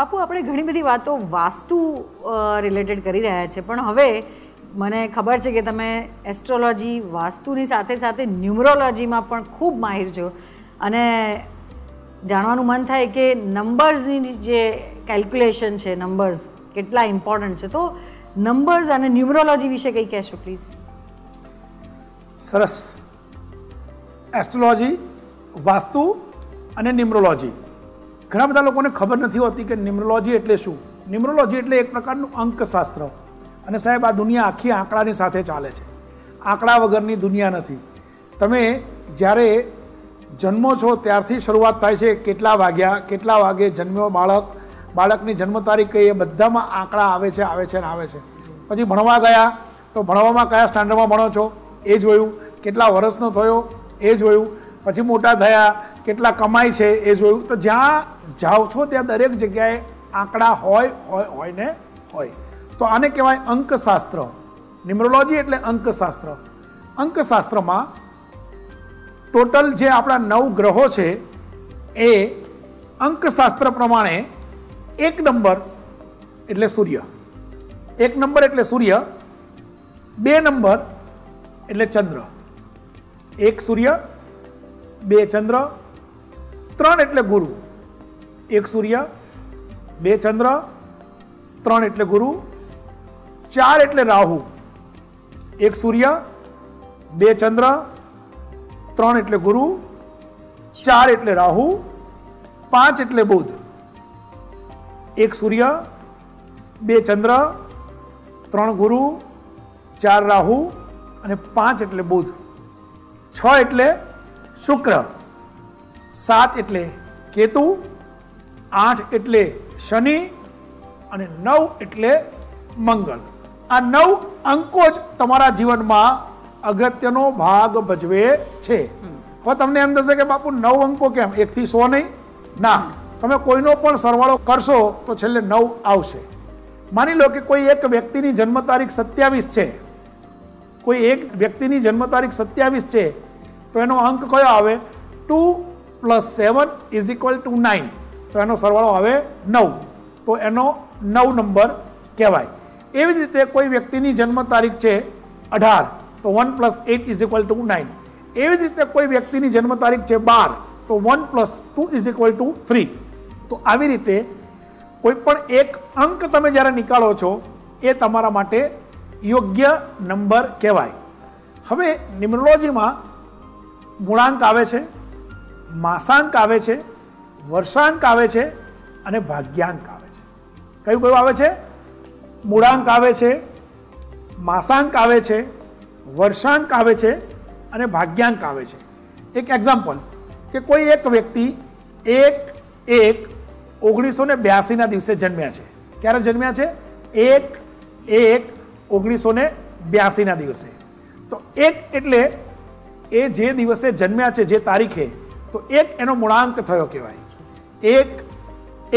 બાપુ, આપણે ઘણી બધી વાતો વાસ્તુ રિલેટેડ કરી રહ્યા છે, પણ હવે મને ખબર છે કે તમે એસ્ટ્રોલોજી વાસ્તુની સાથે સાથે ન્યુમરોલોજીમાં પણ ખૂબ માહિર છો. અને જાણવાનું મન થાય કે નંબર્સની જે કેલ્ક્યુલેશન છે નંબર્સ કેટલા ઇમ્પોર્ટન્ટ છે. તો નંબર્સ અને ન્યુમરોલોજી વિશે કંઈ કહેશો પ્લીઝ સરસ. એસ્ટ્રોલોજી વાસ્તુ અને નિમ્રોલોજી ઘણા બધા લોકોને ખબર નથી હોતી કે ન્યુમરોલોજી એટલે શું? ન્યુમરોલોજી એટલે એક પ્રકારનું અંકશાસ્ત્ર. અને સાહેબ, આ દુનિયા આખી આંકડાની સાથે ચાલે છે. આંકડા વગરની દુનિયા નથી. તમે જ્યારે જન્મો છો, ત્યારથી શરૂઆત થાય છે કેટલા વાગ્યા, કેટલા વાગે જન્મ્યો બાળક, બાળકની જન્મ તારીખ કહીએ બધામાં આંકડા આવે છે આવે છે ને આવે છે. પછી ભણવા ગયા, તો ભણવામાં કયા સ્ટાન્ડર્ડમાં ભણો છો? એ જોયું. કેટલા વર્ષનો થયો? એ જોયું. પછી મોટા થયા કેટલા કમાય છે એ જોયું. તો જ્યાં જાઓ છો ત્યાં દરેક જગ્યાએ આંકડા હોય હોય હોય ને હોય. તો આને કહેવાય અંકશાસ્ત્ર. ન્યુમરોલોજી એટલે અંકશાસ્ત્ર. અંકશાસ્ત્રમાં ટોટલ જે આપણા નવ ગ્રહો છે, એ અંકશાસ્ત્ર પ્રમાણે એક નંબર એટલે સૂર્ય. એક નંબર એટલે સૂર્ય, બે નંબર એટલે ચંદ્ર. એક સૂર્ય, બે ચંદ્ર ત્રણ એટલે ગુરુ. એક સૂર્ય, બે ચંદ્ર, ત્રણ એટલે ગુરુ, ચાર એટલે રાહુ. એક સૂર્ય, બે ચંદ્ર, ત્રણ એટલે ગુરુ, ચાર એટલે રાહુ, પાંચ એટલે બુધ. એક સૂર્ય, બે ચંદ્ર, ત્રણ ગુરુ, ચાર રાહુ અને પાંચ એટલે બુધ. છ એટલે શુક્ર. સાત એટલે કેતુ, આઠ એટલે શનિ અને નવ એટલે મંગળ. આ નવ અંકો જ તમારા જીવનમાં અગત્યનો ભાગ ભજવે છે. હવે તમને એમ થશે કે બાપુ, નવ અંકો કેમ? એકથી સો નહીં? ના. તમે કોઈનો પણ સરવાળો કરશો તો છેલ્લે નવ આવશે. માની લો કે કોઈ એક વ્યક્તિની જન્મ તારીખ સત્યાવીસ છે. કોઈ એક વ્યક્તિની જન્મ તારીખ સત્યાવીસ છે, તો એનો અંક કયો આવે? Two plus seven is equal to nine તો એનો સરવાળો આવે નવ. તો એનો નવ નંબર કહેવાય. એવી જ રીતે કોઈ વ્યક્તિની જન્મ તારીખ છે અઢાર, તો one plus eight is equal to nine એવી જ રીતે કોઈ વ્યક્તિની જન્મ તારીખ છે બાર, તો one plus two is equal to three તો આવી રીતે કોઈ પણ એક અંક તમે જ્યારે નીકાળો છો, એ તમારા માટે યોગ્ય નંબર કહેવાય. હવે ન્યુમરોલોજીમાં મૂળાંક આવે છે. માસાંક આવે છે, વર્ષાંક આવે છે અને ભાગ્યાંક આવે છે. કયું કયું આવે છે? મૂળાંક આવે છે, માસાંક આવે છે, વર્ષાંક આવે છે અને ભાગ્યાંક આવે છે. એક એક્ઝામ્પલ કે કોઈ એક વ્યક્તિ એક એક ઓગણીસો ને બ્યાસીના દિવસે જન્મ્યા છે. ક્યારે જન્મ્યા છે? એક એક ઓગણીસો ને બ્યાસીના દિવસે. તો એક એટલે એ જે દિવસે જન્મ્યા છે, જે તારીખે તો એક એનો મૂળાંક થયો કહેવાય. એક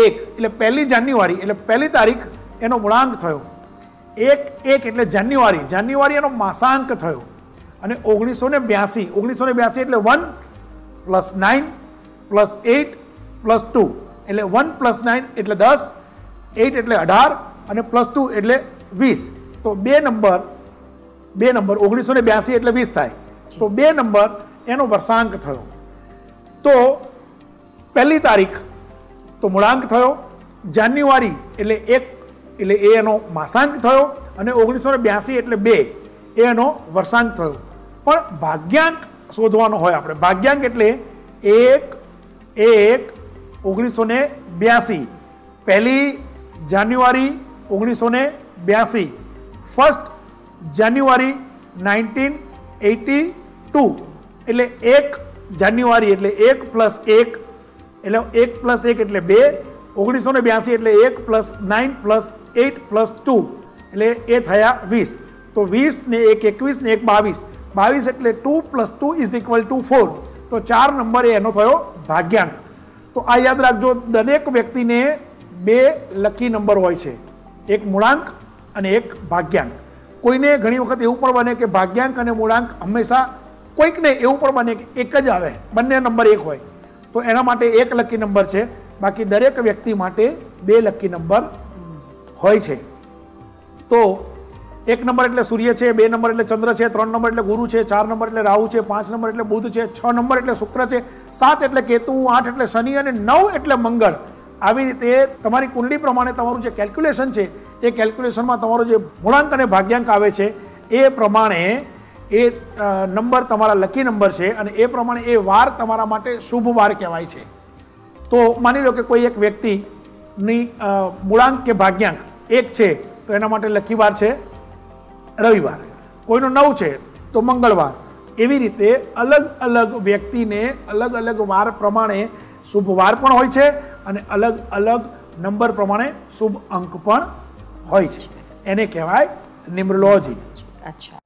એક, એટલે પહેલી જાન્યુઆરી, એટલે પહેલી તારીખ એનો મૂળાંક થયો. એક એક એટલે જાન્યુઆરી જાન્યુઆરી એનો માસાંક થયો. અને ઓગણીસો ને બ્યાસી ઓગણીસો ને બ્યાસી એટલે one plus nine plus eight plus two, એટલે વન પ્લસ નાઇન એટલે દસ એટ એટલે અઢાર અને પ્લસ ટુ એટલે વીસ. તો બે નંબર બે નંબર ઓગણીસો ને બ્યાસી એટલે વીસ થાય. તો બે નંબર એનો વર્ષાંક થયો. તો પહેલી તારીખ તો મૂળાંક થયો, જાન્યુઆરી એટલે એક, એટલે એ એનો માસાંક થયો અને ઓગણીસો ને બ્યાસી એટલે બે, એ એનો વર્ષાંક થયો. પણ ભાગ્યાંક શોધવાનો હોય આપણે. ભાગ્યાંક એટલે એક એક, ઓગણીસો ને બ્યાસી. પહેલી જાન્યુઆરી ઓગણીસો ને બ્યાસી. First January nineteen eighty two. એટલે એક જાન્યુઆરી એટલે એક પ્લસ એક, એટલે એક પ્લસ એક એટલે બે, ઓગણીસો ને બ્યાસી એટલે એક plus nine plus eight plus two, એટલે એ થયા વીસ. તો વીસ ને એક એકવીસ ને એક બાવીસ. બાવીસ એટલે two plus two is equal to four તો ચાર નંબર એનો થયો ભાગ્યાંક. તો આ યાદ રાખજો, દરેક વ્યક્તિને બે લકી નંબર હોય છે. એક મૂળાંક અને એક ભાગ્યાંક. કોઈને ઘણી વખત એવું પણ બને કે ભાગ્યાંક અને મૂળાંક હંમેશા કોઈકને એવું પણ બને કે એક જ આવે, બંને નંબર એક હોય, તો એના માટે એક લકી નંબર છે. બાકી દરેક વ્યક્તિ માટે બે લકી નંબર હોય છે. તો એક નંબર એટલે સૂર્ય છે, બે નંબર એટલે ચંદ્ર છે, ત્રણ નંબર એટલે ગુરુ છે, ચાર નંબર એટલે રાહુ છે, પાંચ નંબર એટલે બુધ છે, છ નંબર એટલે શુક્ર છે, સાત એટલે કેતુ, આઠ એટલે શનિ અને નવ એટલે મંગળ. આવી રીતે તમારી કુંડલી પ્રમાણે તમારું જે કેલ્ક્યુલેશન છે, એ કેલ્ક્યુલેશનમાં તમારો જે મૂળાંક અને ભાગ્યાંક આવે છે, એ પ્રમાણે એ નંબર તમારા લકી નંબર છે અને એ પ્રમાણે એ વાર તમારા માટે શુભ વાર કહેવાય છે. તો માની લો કે કોઈ એક વ્યક્તિની મૂળાંક કે ભાગ્યાંક એક છે, તો એના માટે લકી વાર છે રવિવાર. કોઈનો નવ છે, તો મંગળવાર. એવી રીતે અલગ અલગ વ્યક્તિને અલગ અલગ વાર પ્રમાણે શુભ વાર પણ હોય છે અને અલગ અલગ નંબર પ્રમાણે શુભ અંક પણ હોય છે. એને કહેવાય નિમ્રોલોજી. અચ્છા.